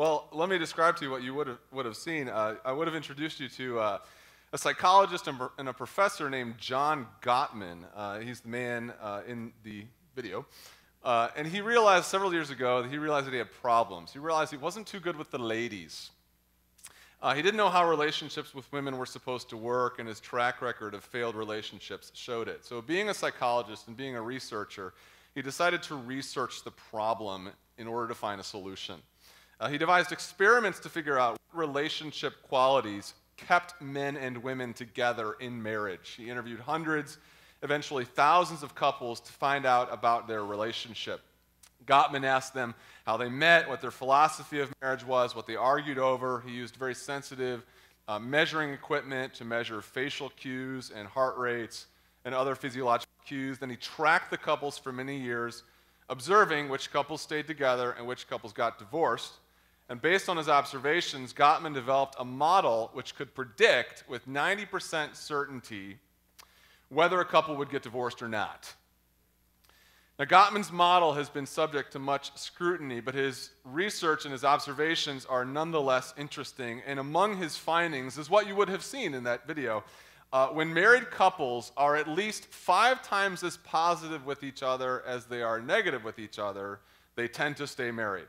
Well, let me describe to you what you would have, would have seen. Uh, I would have introduced you to uh, a psychologist and, and, a professor named John Gottman. Uh, he's the man uh, in the video. Uh, and he realized several years ago that he realized that he had problems. He realized he wasn't too good with the ladies. Uh, he didn't know how relationships with women were supposed to work, and his track record of failed relationships showed it. So, being a psychologist and being a researcher, he decided to research the problem in order to find a solution. Uh, he devised experiments to figure out what relationship qualities kept men and women together in marriage. He interviewed hundreds eventually thousands of couples to find out about their relationship. Gottman asked them how they met, what their philosophy of marriage was, what they argued over. He used very sensitive uh, measuring equipment to measure facial cues and heart rates and other physiological cues. Then he tracked the couples for many years, observing which couples stayed together and which couples got divorced. And based on his observations, Gottman developed a model which could predict with 90% certainty whether a couple would get divorced or not. Now, Gottman's model has been subject to much scrutiny, but his research and his observations are nonetheless interesting. And among his findings is what you would have seen in that video. Uh, when married couples are at least five times as positive with each other as they are negative with each other, they tend to stay married.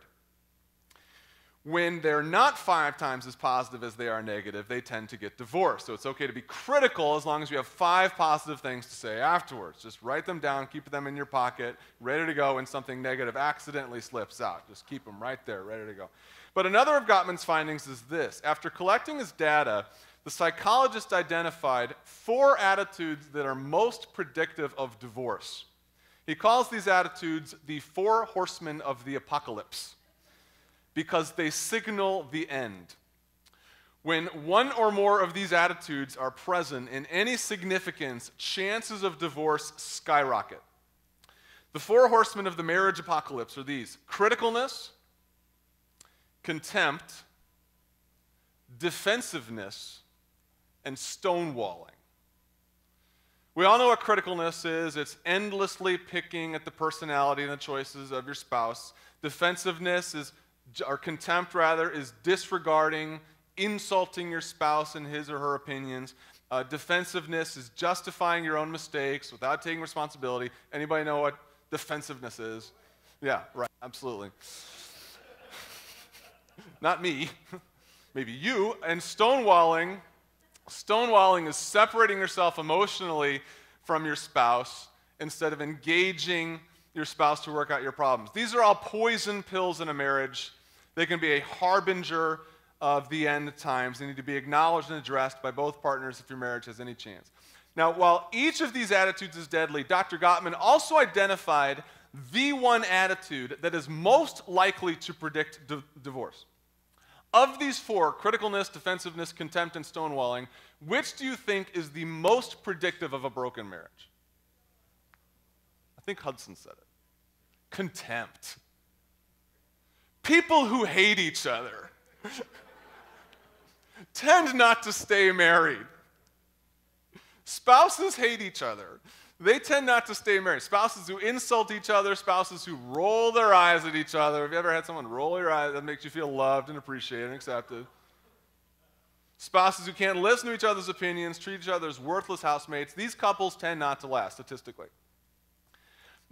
When they're not five times as positive as they are negative, they tend to get divorced. So it's okay to be critical as long as you have five positive things to say afterwards. Just write them down, keep them in your pocket, ready to go when something negative accidentally slips out. Just keep them right there, ready to go. But another of Gottman's findings is this after collecting his data, the psychologist identified four attitudes that are most predictive of divorce. He calls these attitudes the four horsemen of the apocalypse because they signal the end. When one or more of these attitudes are present in any significance, chances of divorce skyrocket. The four horsemen of the marriage apocalypse are these criticalness, contempt, defensiveness, and stonewalling. We all know what criticalness is it's endlessly picking at the personality and the choices of your spouse. Defensiveness is or contempt rather, is disregarding, insulting your spouse and his or her opinions. Uh, defensiveness is justifying your own mistakes without taking responsibility. Anybody know what defensiveness is? Yeah, right, absolutely. Not me, maybe you. And stonewalling, stonewalling is separating yourself emotionally from your spouse instead of engaging your spouse to work out your problems. These are all poison pills in a marriage they can be a harbinger of the end times. They need to be acknowledged and addressed by both partners if your marriage has any chance. Now, while each of these attitudes is deadly, Dr. Gottman also identified the one attitude that is most likely to predict di- divorce. Of these four criticalness, defensiveness, contempt, and stonewalling which do you think is the most predictive of a broken marriage? I think Hudson said it contempt. People who hate each other tend not to stay married. Spouses hate each other. They tend not to stay married. Spouses who insult each other, spouses who roll their eyes at each other. Have you ever had someone roll your eyes? That makes you feel loved and appreciated and accepted. Spouses who can't listen to each other's opinions, treat each other as worthless housemates. These couples tend not to last statistically.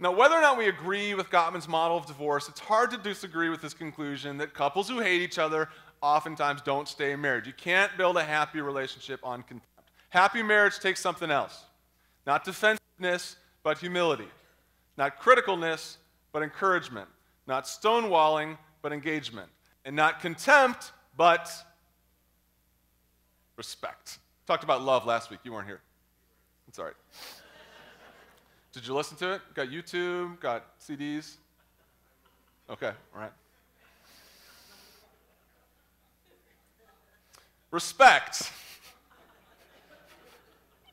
Now, whether or not we agree with Gottman's model of divorce, it's hard to disagree with his conclusion that couples who hate each other oftentimes don't stay married. You can't build a happy relationship on contempt. Happy marriage takes something else. Not defensiveness, but humility. Not criticalness, but encouragement. Not stonewalling, but engagement. And not contempt, but respect. Talked about love last week. You weren't here. It's all right. Did you listen to it? Got YouTube? Got CDs? Okay, all right. Respect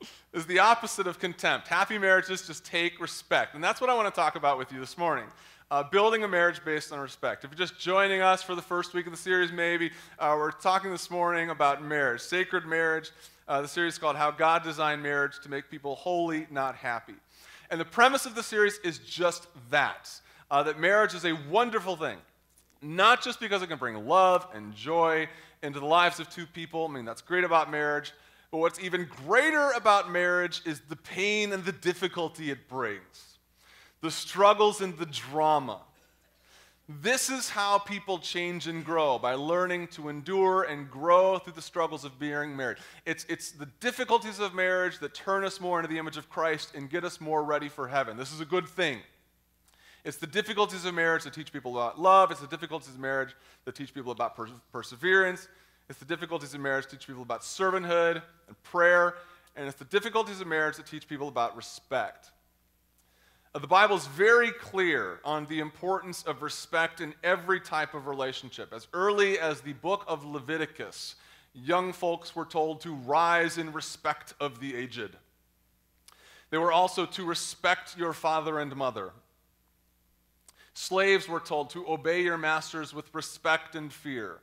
is the opposite of contempt. Happy marriages just take respect. And that's what I want to talk about with you this morning. Uh, building a marriage based on respect. If you're just joining us for the first week of the series, maybe, uh, we're talking this morning about marriage, sacred marriage. Uh, the series is called How God Designed Marriage to Make People Holy, Not Happy. And the premise of the series is just that uh, that marriage is a wonderful thing. Not just because it can bring love and joy into the lives of two people. I mean, that's great about marriage. But what's even greater about marriage is the pain and the difficulty it brings, the struggles and the drama. This is how people change and grow by learning to endure and grow through the struggles of being married. It's, it's the difficulties of marriage that turn us more into the image of Christ and get us more ready for heaven. This is a good thing. It's the difficulties of marriage that teach people about love. It's the difficulties of marriage that teach people about per- perseverance. It's the difficulties of marriage that teach people about servanthood and prayer. And it's the difficulties of marriage that teach people about respect. Uh, the Bible is very clear on the importance of respect in every type of relationship. As early as the book of Leviticus, young folks were told to rise in respect of the aged. They were also to respect your father and mother. Slaves were told to obey your masters with respect and fear.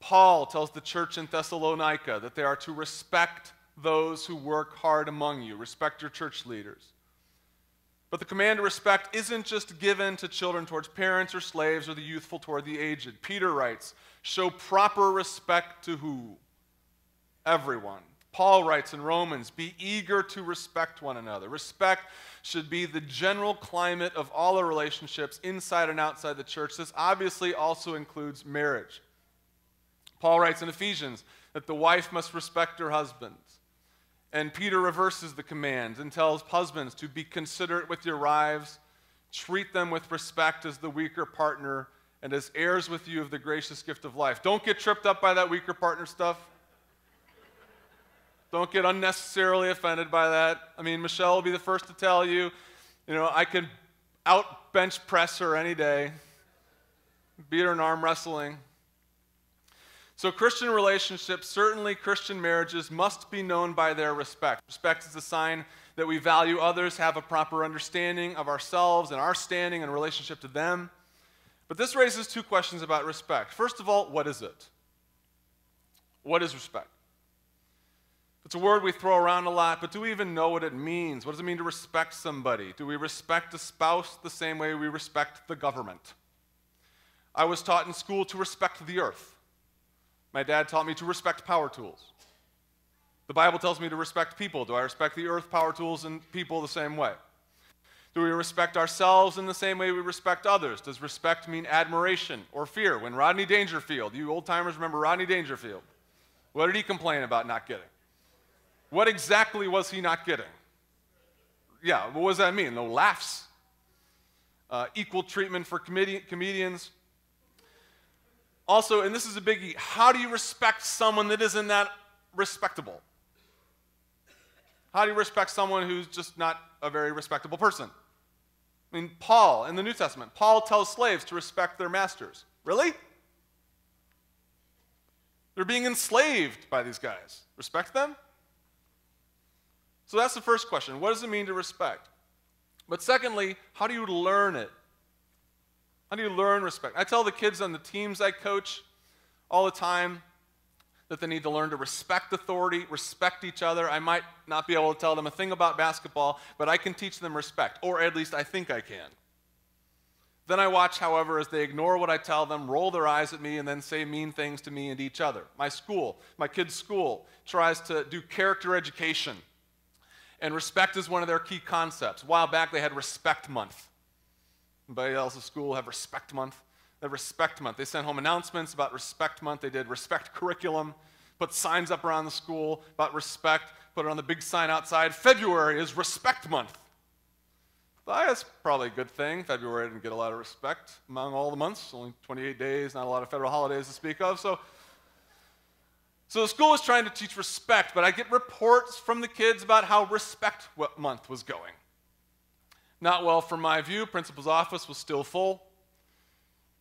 Paul tells the church in Thessalonica that they are to respect those who work hard among you, respect your church leaders. But the command to respect isn't just given to children towards parents or slaves or the youthful toward the aged. Peter writes, show proper respect to who? Everyone. Paul writes in Romans, be eager to respect one another. Respect should be the general climate of all our relationships inside and outside the church. This obviously also includes marriage. Paul writes in Ephesians that the wife must respect her husband. And Peter reverses the command and tells husbands to be considerate with your wives, treat them with respect as the weaker partner, and as heirs with you of the gracious gift of life. Don't get tripped up by that weaker partner stuff. Don't get unnecessarily offended by that. I mean, Michelle will be the first to tell you, you know, I could out bench press her any day, beat her in arm wrestling. So, Christian relationships, certainly Christian marriages, must be known by their respect. Respect is a sign that we value others, have a proper understanding of ourselves and our standing in relationship to them. But this raises two questions about respect. First of all, what is it? What is respect? It's a word we throw around a lot, but do we even know what it means? What does it mean to respect somebody? Do we respect a spouse the same way we respect the government? I was taught in school to respect the earth. My dad taught me to respect power tools. The Bible tells me to respect people. Do I respect the earth, power tools, and people the same way? Do we respect ourselves in the same way we respect others? Does respect mean admiration or fear? When Rodney Dangerfield, you old timers remember Rodney Dangerfield, what did he complain about not getting? What exactly was he not getting? Yeah, what does that mean? No laughs, uh, equal treatment for comedi- comedians. Also, and this is a biggie, how do you respect someone that isn't that respectable? How do you respect someone who's just not a very respectable person? I mean, Paul in the New Testament, Paul tells slaves to respect their masters. Really? They're being enslaved by these guys. Respect them? So that's the first question. What does it mean to respect? But secondly, how do you learn it? How do you learn respect? I tell the kids on the teams I coach all the time that they need to learn to respect authority, respect each other. I might not be able to tell them a thing about basketball, but I can teach them respect, or at least I think I can. Then I watch, however, as they ignore what I tell them, roll their eyes at me, and then say mean things to me and each other. My school, my kids' school, tries to do character education and respect is one of their key concepts. A while back, they had Respect Month. Anybody else at school have Respect Month? They Respect Month. They sent home announcements about Respect Month. They did Respect Curriculum, put signs up around the school about respect, put it on the big sign outside. February is Respect Month. That's probably a good thing. February didn't get a lot of respect among all the months, only 28 days, not a lot of federal holidays to speak of. So so the school was trying to teach respect, but I get reports from the kids about how respect month was going. Not well from my view. Principal's office was still full.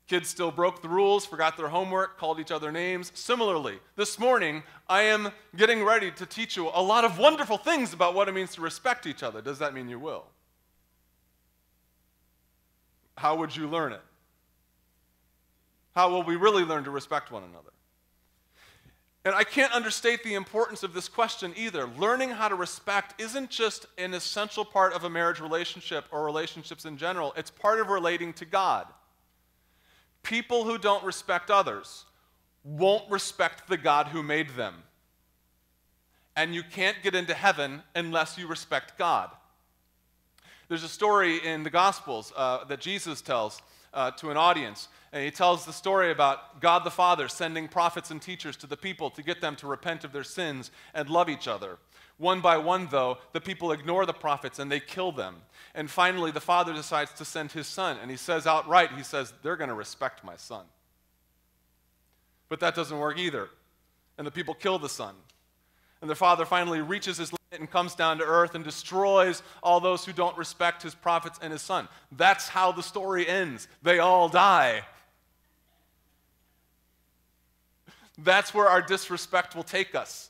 Kids still broke the rules, forgot their homework, called each other names. Similarly, this morning, I am getting ready to teach you a lot of wonderful things about what it means to respect each other. Does that mean you will? How would you learn it? How will we really learn to respect one another? And I can't understate the importance of this question either. Learning how to respect isn't just an essential part of a marriage relationship or relationships in general, it's part of relating to God. People who don't respect others won't respect the God who made them. And you can't get into heaven unless you respect God. There's a story in the Gospels uh, that Jesus tells uh, to an audience. And he tells the story about God the Father sending prophets and teachers to the people to get them to repent of their sins and love each other. One by one, though, the people ignore the prophets and they kill them. And finally, the Father decides to send his Son. And he says outright, He says, They're going to respect my Son. But that doesn't work either. And the people kill the Son. And the Father finally reaches his limit and comes down to earth and destroys all those who don't respect his prophets and his Son. That's how the story ends. They all die. That's where our disrespect will take us.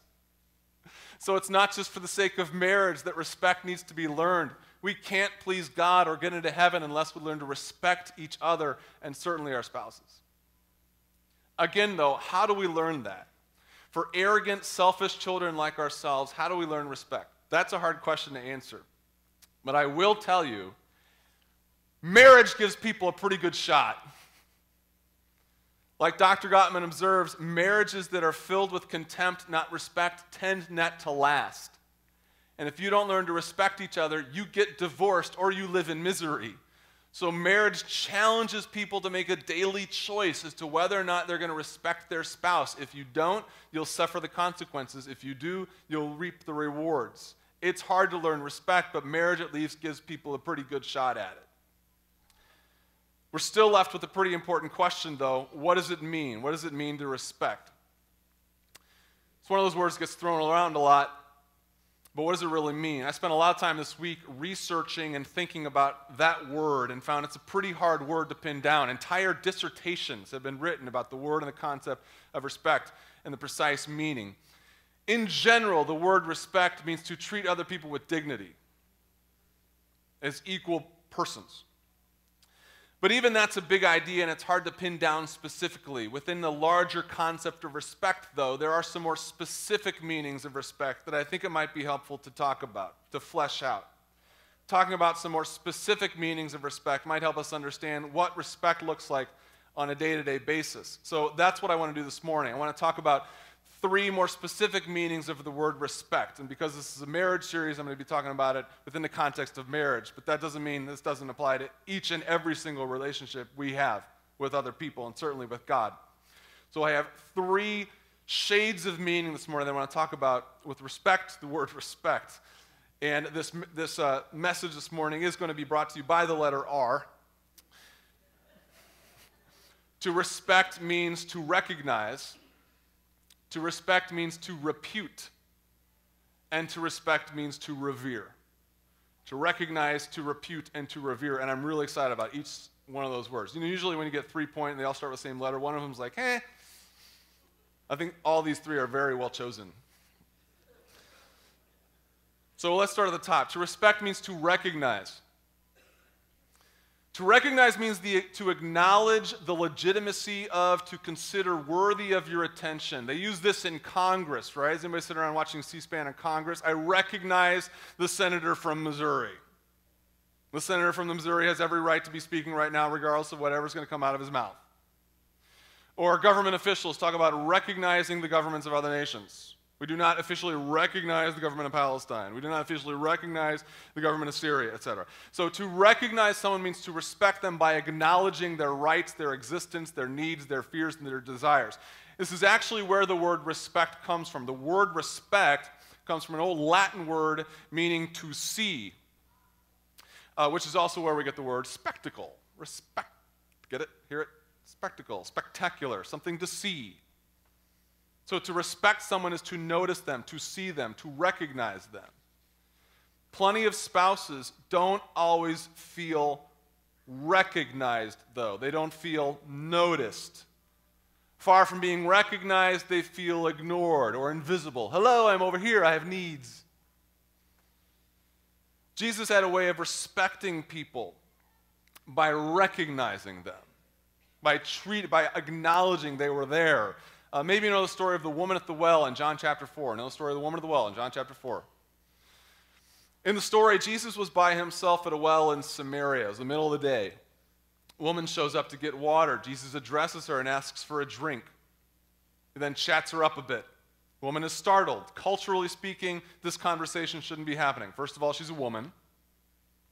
So it's not just for the sake of marriage that respect needs to be learned. We can't please God or get into heaven unless we learn to respect each other and certainly our spouses. Again, though, how do we learn that? For arrogant, selfish children like ourselves, how do we learn respect? That's a hard question to answer. But I will tell you marriage gives people a pretty good shot. Like Dr. Gottman observes, marriages that are filled with contempt, not respect, tend not to last. And if you don't learn to respect each other, you get divorced or you live in misery. So, marriage challenges people to make a daily choice as to whether or not they're going to respect their spouse. If you don't, you'll suffer the consequences. If you do, you'll reap the rewards. It's hard to learn respect, but marriage at least gives people a pretty good shot at it. We're still left with a pretty important question, though. What does it mean? What does it mean to respect? It's one of those words that gets thrown around a lot, but what does it really mean? I spent a lot of time this week researching and thinking about that word and found it's a pretty hard word to pin down. Entire dissertations have been written about the word and the concept of respect and the precise meaning. In general, the word respect means to treat other people with dignity as equal persons. But even that's a big idea and it's hard to pin down specifically. Within the larger concept of respect, though, there are some more specific meanings of respect that I think it might be helpful to talk about, to flesh out. Talking about some more specific meanings of respect might help us understand what respect looks like on a day to day basis. So that's what I want to do this morning. I want to talk about three more specific meanings of the word respect. And because this is a marriage series, I'm going to be talking about it within the context of marriage. But that doesn't mean this doesn't apply to each and every single relationship we have with other people and certainly with God. So I have three shades of meaning this morning that I want to talk about with respect the word respect. And this, this uh, message this morning is going to be brought to you by the letter R. To respect means to recognize to respect means to repute, and to respect means to revere. To recognize, to repute, and to revere. And I'm really excited about each one of those words. You know, usually when you get three point and they all start with the same letter, one of them's like, eh. I think all these three are very well chosen. So let's start at the top. To respect means to recognize. To recognize means the, to acknowledge the legitimacy of, to consider worthy of your attention. They use this in Congress, right? Is anybody sitting around watching C SPAN in Congress? I recognize the senator from Missouri. The senator from Missouri has every right to be speaking right now, regardless of whatever's going to come out of his mouth. Or government officials talk about recognizing the governments of other nations. We do not officially recognize the government of Palestine. We do not officially recognize the government of Syria, etc. So to recognize someone means to respect them by acknowledging their rights, their existence, their needs, their fears, and their desires. This is actually where the word respect comes from. The word respect comes from an old Latin word meaning to see, uh, which is also where we get the word spectacle. Respect. Get it? Hear it? Spectacle. Spectacular. Something to see. So to respect someone is to notice them, to see them, to recognize them. Plenty of spouses don't always feel recognized, though. They don't feel noticed. Far from being recognized, they feel ignored or invisible. Hello, I'm over here, I have needs. Jesus had a way of respecting people by recognizing them, by, treat, by acknowledging they were there, uh, maybe you know the story of the woman at the well in John chapter 4. Know the story of the woman at the well in John chapter 4. In the story, Jesus was by himself at a well in Samaria. It was the middle of the day. A woman shows up to get water. Jesus addresses her and asks for a drink. He then chats her up a bit. The woman is startled. Culturally speaking, this conversation shouldn't be happening. First of all, she's a woman.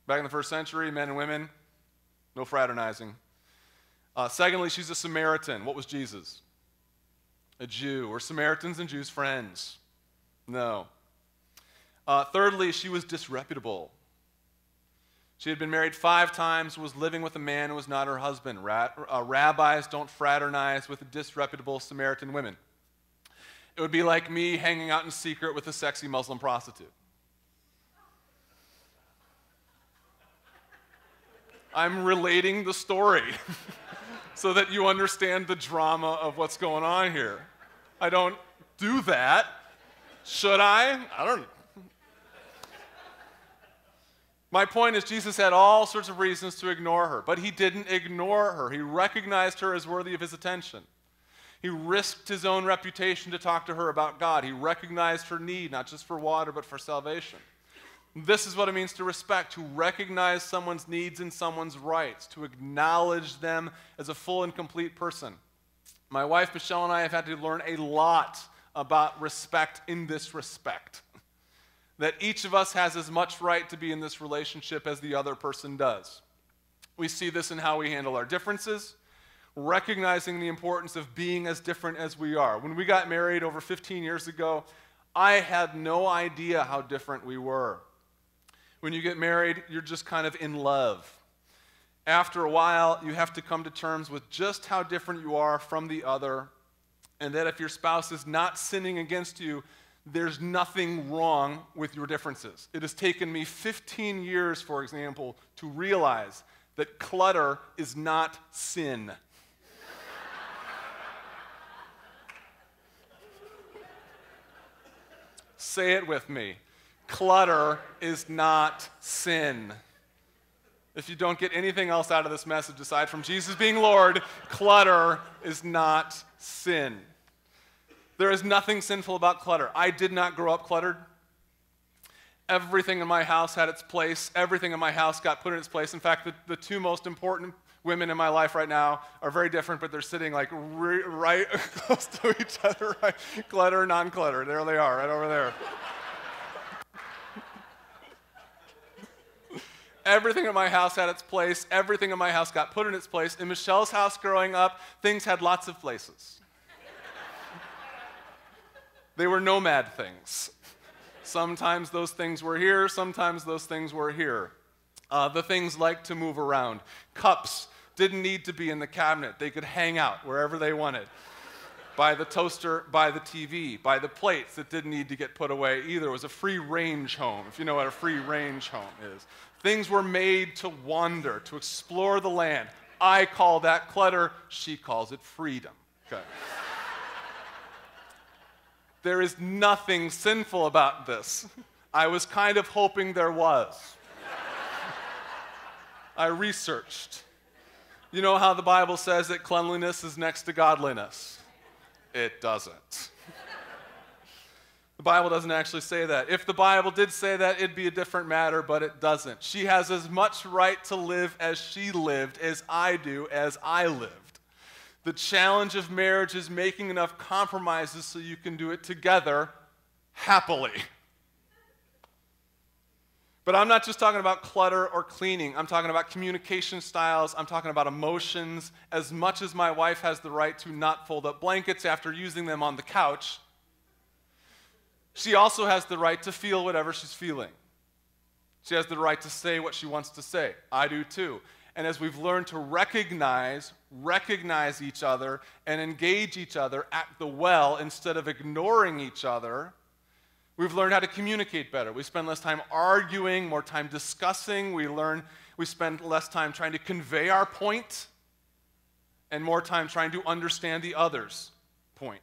Back in the first century, men and women, no fraternizing. Uh, secondly, she's a Samaritan. What was Jesus? A Jew. or Samaritans and Jews friends? No. Uh, thirdly, she was disreputable. She had been married five times, was living with a man who was not her husband. Ra- uh, rabbis don't fraternize with disreputable Samaritan women. It would be like me hanging out in secret with a sexy Muslim prostitute. I'm relating the story so that you understand the drama of what's going on here. I don't do that. Should I? I don't my point is, Jesus had all sorts of reasons to ignore her, but he didn't ignore her. He recognized her as worthy of his attention. He risked his own reputation to talk to her about God. He recognized her need, not just for water, but for salvation. This is what it means to respect, to recognize someone's needs and someone's rights, to acknowledge them as a full and complete person. My wife, Michelle, and I have had to learn a lot about respect in this respect that each of us has as much right to be in this relationship as the other person does. We see this in how we handle our differences, recognizing the importance of being as different as we are. When we got married over 15 years ago, I had no idea how different we were. When you get married, you're just kind of in love. After a while, you have to come to terms with just how different you are from the other, and that if your spouse is not sinning against you, there's nothing wrong with your differences. It has taken me 15 years, for example, to realize that clutter is not sin. Say it with me. Clutter is not sin. If you don't get anything else out of this message aside from Jesus being Lord, clutter is not sin. There is nothing sinful about clutter. I did not grow up cluttered. Everything in my house had its place. Everything in my house got put in its place. In fact, the, the two most important women in my life right now are very different, but they're sitting like re- right close to each other, right? Clutter, non clutter. There they are, right over there. Everything in my house had its place. Everything in my house got put in its place. In Michelle's house growing up, things had lots of places. They were nomad things. Sometimes those things were here, sometimes those things were here. Uh, the things like to move around. Cups didn't need to be in the cabinet, they could hang out wherever they wanted. By the toaster, by the TV, by the plates that didn't need to get put away either. It was a free range home, if you know what a free range home is. Things were made to wander, to explore the land. I call that clutter, she calls it freedom. Okay. There is nothing sinful about this. I was kind of hoping there was. I researched. You know how the Bible says that cleanliness is next to godliness? It doesn't. The Bible doesn't actually say that. If the Bible did say that, it'd be a different matter, but it doesn't. She has as much right to live as she lived as I do as I lived. The challenge of marriage is making enough compromises so you can do it together happily. But I'm not just talking about clutter or cleaning. I'm talking about communication styles. I'm talking about emotions. As much as my wife has the right to not fold up blankets after using them on the couch, she also has the right to feel whatever she's feeling. She has the right to say what she wants to say. I do too. And as we've learned to recognize, recognize each other, and engage each other at the well instead of ignoring each other, we've learned how to communicate better. We spend less time arguing, more time discussing. We learn, we spend less time trying to convey our point, and more time trying to understand the other's point.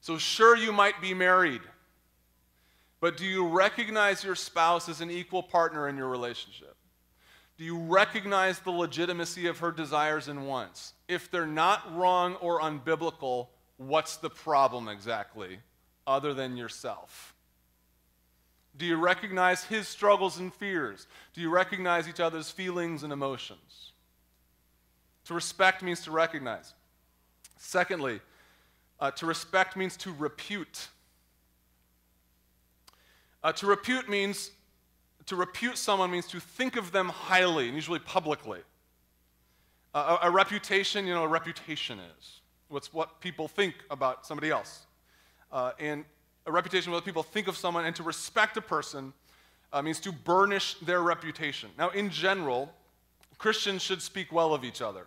So, sure, you might be married, but do you recognize your spouse as an equal partner in your relationship? Do you recognize the legitimacy of her desires and wants? If they're not wrong or unbiblical, what's the problem exactly, other than yourself? Do you recognize his struggles and fears? Do you recognize each other's feelings and emotions? To respect means to recognize. Secondly, uh, to respect means to repute. Uh, to repute means, to repute someone means to think of them highly, and usually publicly. Uh, a, a, reputation, you know, a reputation is. What's what people think about somebody else. Uh, and a reputation, what people think of someone, and to respect a person uh, means to burnish their reputation. Now, in general, Christians should speak well of each other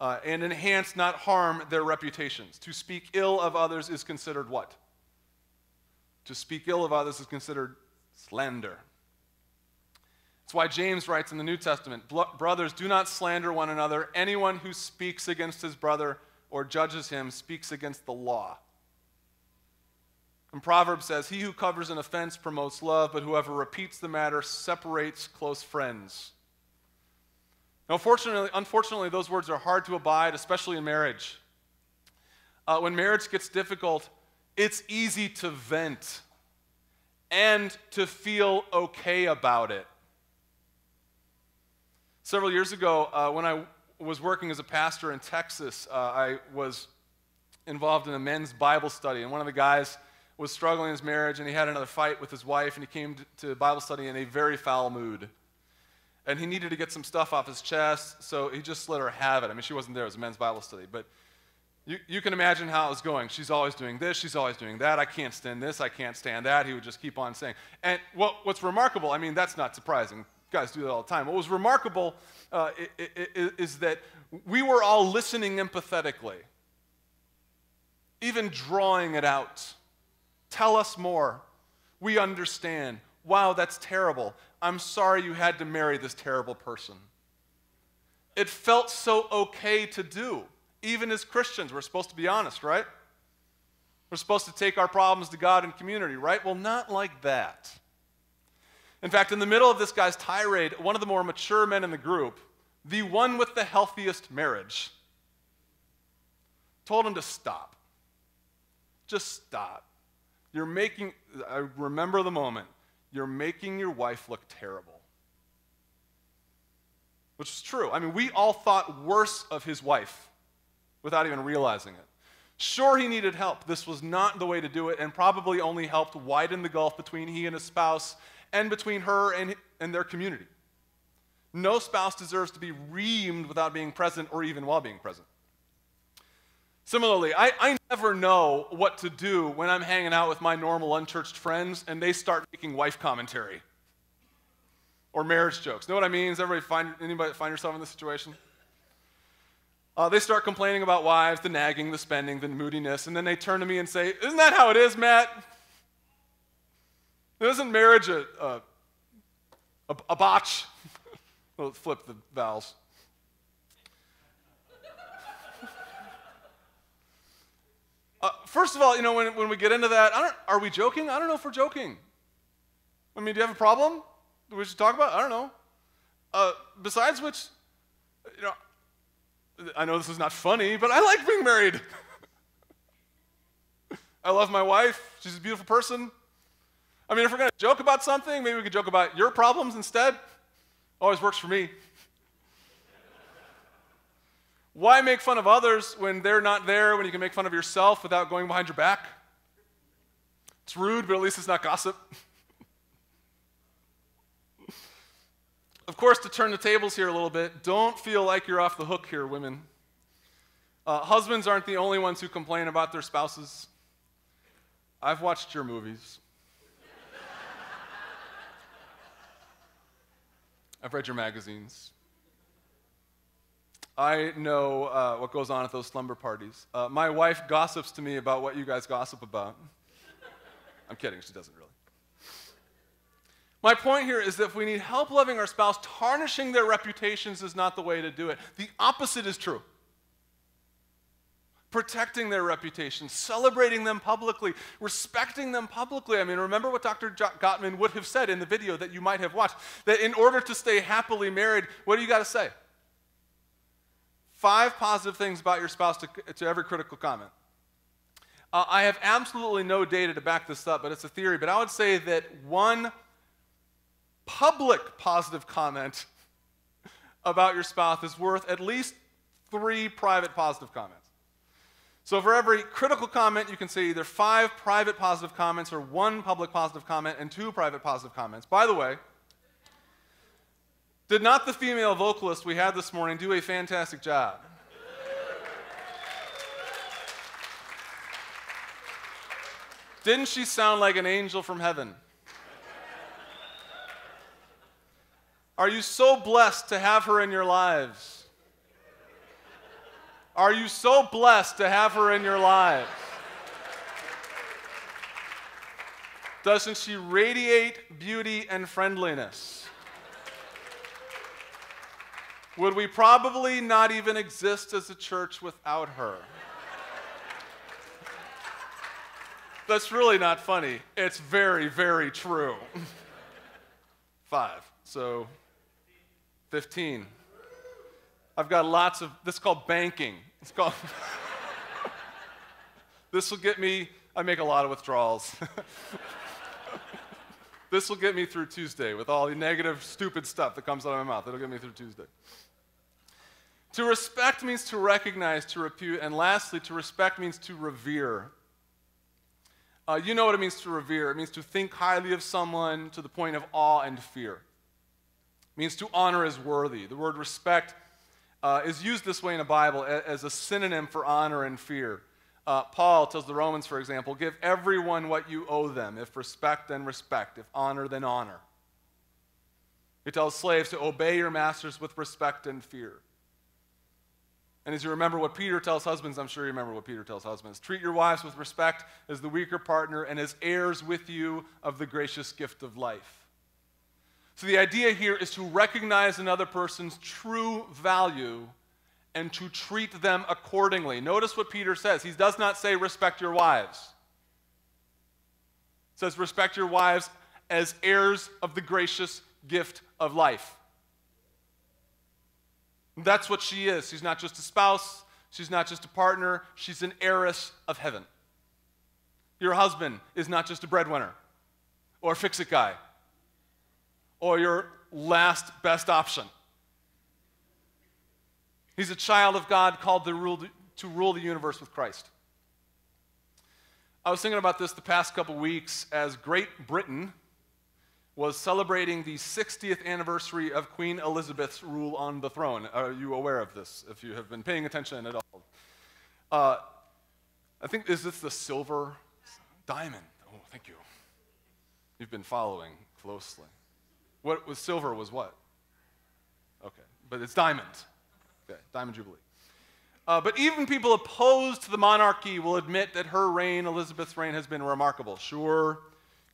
uh, and enhance, not harm, their reputations. To speak ill of others is considered what? To speak ill of others is considered slander. That's why James writes in the New Testament Brothers, do not slander one another. Anyone who speaks against his brother or judges him speaks against the law. And Proverbs says, He who covers an offense promotes love, but whoever repeats the matter separates close friends. Now, fortunately, unfortunately, those words are hard to abide, especially in marriage. Uh, when marriage gets difficult, it's easy to vent and to feel okay about it. Several years ago, uh, when I was working as a pastor in Texas, uh, I was involved in a men's Bible study, and one of the guys was struggling in his marriage and he had another fight with his wife and he came to Bible study in a very foul mood. And he needed to get some stuff off his chest, so he just let her have it. I mean, she wasn't there, it was a men's Bible study. But you, you can imagine how it was going. She's always doing this, she's always doing that. I can't stand this, I can't stand that. He would just keep on saying. And what, what's remarkable, I mean, that's not surprising. Guys do that all the time. What was remarkable uh, is that we were all listening empathetically, even drawing it out. Tell us more. We understand. Wow, that's terrible. I'm sorry you had to marry this terrible person. It felt so okay to do. Even as Christians, we're supposed to be honest, right? We're supposed to take our problems to God and community, right? Well, not like that. In fact, in the middle of this guy's tirade, one of the more mature men in the group, the one with the healthiest marriage, told him to stop. Just stop. You're making, I remember the moment, you're making your wife look terrible. Which is true. I mean, we all thought worse of his wife without even realizing it. Sure, he needed help. This was not the way to do it, and probably only helped widen the gulf between he and his spouse and between her and, and their community. No spouse deserves to be reamed without being present or even while being present. Similarly, I, I never know what to do when I'm hanging out with my normal unchurched friends and they start making wife commentary or marriage jokes. Know what I mean? Does everybody find anybody find yourself in this situation? Uh, they start complaining about wives, the nagging, the spending, the moodiness, and then they turn to me and say, "Isn't that how it is, Matt? Isn't marriage a a, a, botch?" we'll flip the vowels. Uh, first of all, you know, when, when we get into that, are we joking? I don't know if we're joking. I mean, do you have a problem that we should talk about? I don't know. Uh, besides which, you know, I know this is not funny, but I like being married. I love my wife. She's a beautiful person. I mean, if we're going to joke about something, maybe we could joke about your problems instead. Always works for me. Why make fun of others when they're not there, when you can make fun of yourself without going behind your back? It's rude, but at least it's not gossip. of course, to turn the tables here a little bit, don't feel like you're off the hook here, women. Uh, husbands aren't the only ones who complain about their spouses. I've watched your movies. I've read your magazines. I know uh, what goes on at those slumber parties. Uh, my wife gossips to me about what you guys gossip about. I'm kidding, she doesn't really. My point here is that if we need help loving our spouse, tarnishing their reputations is not the way to do it. The opposite is true. Protecting their reputations, celebrating them publicly, respecting them publicly. I mean, remember what Dr. Gottman would have said in the video that you might have watched that in order to stay happily married, what do you got to say? Five positive things about your spouse to, to every critical comment. Uh, I have absolutely no data to back this up, but it's a theory. But I would say that one public positive comment about your spouse is worth at least three private positive comments. So for every critical comment, you can say either five private positive comments or one public positive comment and two private positive comments. By the way, did not the female vocalist we had this morning do a fantastic job? Didn't she sound like an angel from heaven? Are you so blessed to have her in your lives? Are you so blessed to have her in your lives? Doesn't she radiate beauty and friendliness? Would we probably not even exist as a church without her? That's really not funny. It's very, very true. Five. So 15. I've got lots of, this is called banking. It's called, this will get me, I make a lot of withdrawals. this will get me through Tuesday with all the negative, stupid stuff that comes out of my mouth. It'll get me through Tuesday. To respect means to recognize, to repute, and lastly, to respect means to revere. Uh, you know what it means to revere. It means to think highly of someone to the point of awe and fear It means to honor as worthy. The word respect uh, is used this way in the Bible as a synonym for honor and fear. Uh, Paul tells the Romans, for example, give everyone what you owe them. If respect, then respect. If honor, then honor. He tells slaves to obey your masters with respect and fear. And as you remember what Peter tells husbands, I'm sure you remember what Peter tells husbands treat your wives with respect as the weaker partner and as heirs with you of the gracious gift of life. So the idea here is to recognize another person's true value and to treat them accordingly. Notice what Peter says. He does not say respect your wives. He says respect your wives as heirs of the gracious gift of life. That's what she is. She's not just a spouse, she's not just a partner, she's an heiress of heaven. Your husband is not just a breadwinner or a fix it guy or your last best option. He's a child of God called to rule, to rule the universe with Christ. I was thinking about this the past couple weeks as Great Britain was celebrating the 60th anniversary of Queen Elizabeth's rule on the throne. Are you aware of this, if you have been paying attention at all? Uh, I think, is this the silver diamond? Oh, thank you. You've been following closely. What was silver was what? Okay, but it's diamond. Okay, diamond jubilee. Uh, but even people opposed to the monarchy will admit that her reign, Elizabeth's reign, has been remarkable. Sure,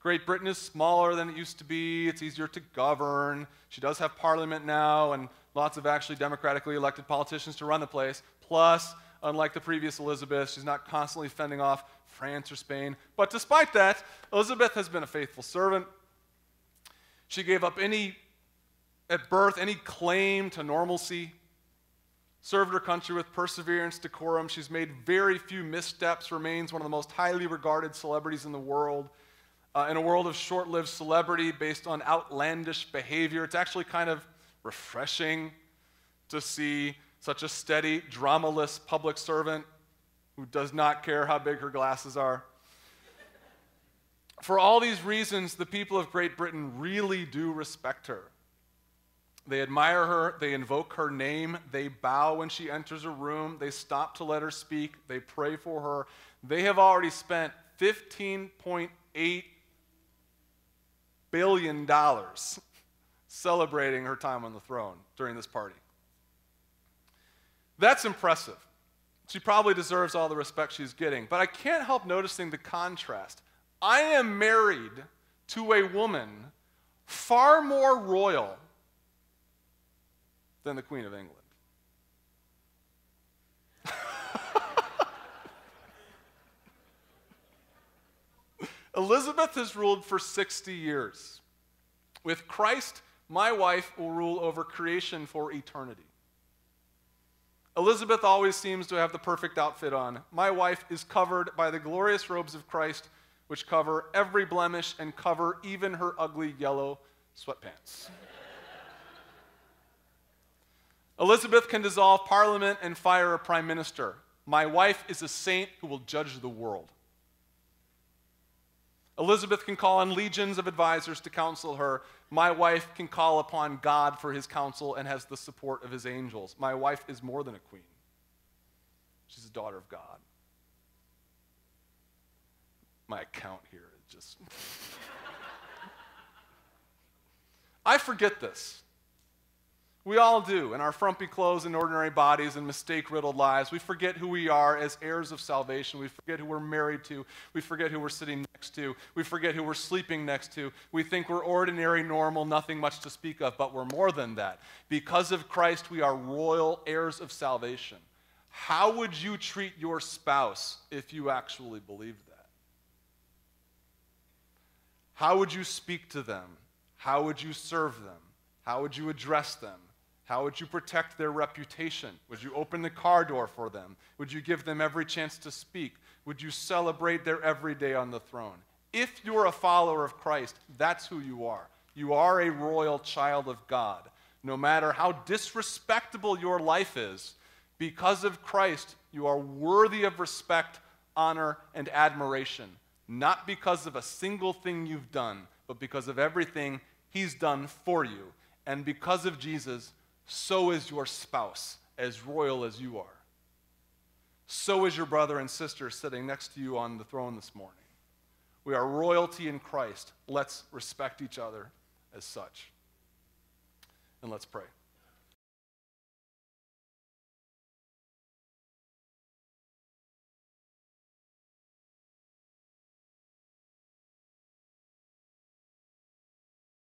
Great Britain is smaller than it used to be. It's easier to govern. She does have parliament now and lots of actually democratically elected politicians to run the place. Plus, unlike the previous Elizabeth, she's not constantly fending off France or Spain. But despite that, Elizabeth has been a faithful servant. She gave up any, at birth, any claim to normalcy, served her country with perseverance, decorum. She's made very few missteps, remains one of the most highly regarded celebrities in the world. Uh, in a world of short lived celebrity based on outlandish behavior, it's actually kind of refreshing to see such a steady, dramaless public servant who does not care how big her glasses are. For all these reasons, the people of Great Britain really do respect her. They admire her, they invoke her name, they bow when she enters a room, they stop to let her speak, they pray for her. They have already spent $15.8 billion dollars celebrating her time on the throne during this party. That's impressive. She probably deserves all the respect she's getting, but I can't help noticing the contrast. I am married to a woman far more royal than the Queen of England. Elizabeth has ruled for 60 years. With Christ, my wife will rule over creation for eternity. Elizabeth always seems to have the perfect outfit on. My wife is covered by the glorious robes of Christ which cover every blemish and cover even her ugly yellow sweatpants. Elizabeth can dissolve parliament and fire a prime minister. My wife is a saint who will judge the world. Elizabeth can call on legions of advisors to counsel her. My wife can call upon God for his counsel and has the support of his angels. My wife is more than a queen, she's a daughter of God. My account here is just. I forget this. We all do in our frumpy clothes and ordinary bodies and mistake riddled lives. We forget who we are as heirs of salvation. We forget who we're married to. We forget who we're sitting next to. We forget who we're sleeping next to. We think we're ordinary, normal, nothing much to speak of, but we're more than that. Because of Christ, we are royal heirs of salvation. How would you treat your spouse if you actually believed that? How would you speak to them? How would you serve them? How would you address them? How would you protect their reputation? Would you open the car door for them? Would you give them every chance to speak? Would you celebrate their every day on the throne? If you're a follower of Christ, that's who you are. You are a royal child of God. No matter how disrespectable your life is, because of Christ, you are worthy of respect, honor, and admiration. Not because of a single thing you've done, but because of everything He's done for you. And because of Jesus, so is your spouse, as royal as you are. So is your brother and sister sitting next to you on the throne this morning. We are royalty in Christ. Let's respect each other as such. And let's pray.